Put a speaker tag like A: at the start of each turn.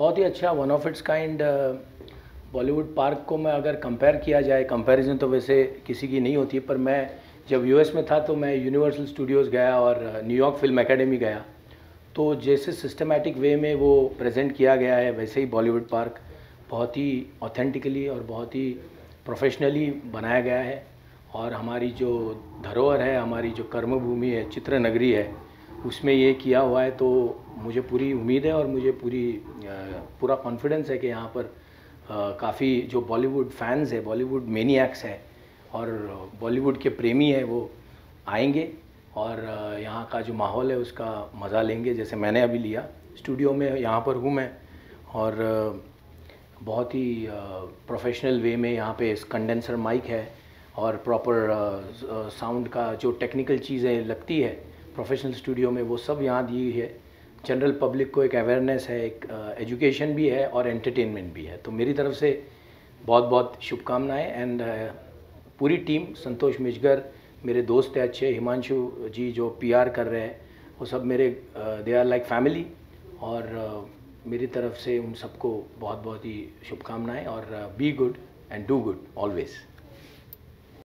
A: बहुत ही अच्छा one of its kind Bollywood park को मैं अगर कंपेयर किया जाए कंपैरिजन तो वैसे किसी की नहीं होती, पर मैं जब यूएस में था तो मैं यूनिवर्सल स्टूडियोज़ गया और न्यूयॉर्क फ़िल्म एकेडमी गया। तो जैसे सिस्टमेटिक वे में वो प्रेजेंट किया गया है, वैसे ही बॉलीवुड पार्क बहुत ही ऑथेंटिकली और बहुत ही प्रोफेशनली बनाया गया है। और हमारी जो धरोहर है, हमारी जो कर्मभूमि है चित्र नगरी है उसमें ये किया हुआ है तो मुझे पूरी उम्मीद है और मुझे पूरी पूरा कॉन्फिडेंस है कि यहाँ पर काफ़ी जो बॉलीवुड फैंस है बॉलीवुड मेनी मेनियक्स है और बॉलीवुड के प्रेमी है, वो आएँगे और यहाँ का जो माहौल है उसका मज़ा लेंगे, जैसे मैंने अभी लिया। स्टूडियो में यहाँ पर हूँ मैं और बहुत ही प्रोफेशनल वे में यहाँ पे कंडेंसर माइक है और प्रॉपर साउंड का जो टेक्निकल चीज़ें लगती है प्रोफेशनल स्टूडियो में वो सब यहाँ दी हुई है। जनरल पब्लिक को एक अवेयरनेस है एक एजुकेशन भी है और एंटरटेनमेंट भी है। तो मेरी तरफ़ से बहुत बहुत शुभकामनाएँ एंड पूरी टीम संतोष मिजगर मेरे दोस्त है अच्छे हिमांशु जी जो पीआर कर रहे हैं वो सब मेरे दे आर लाइक फैमिली और uh, मेरी तरफ़ से उन सबको बहुत बहुत ही शुभकामनाएँ और be good and do good always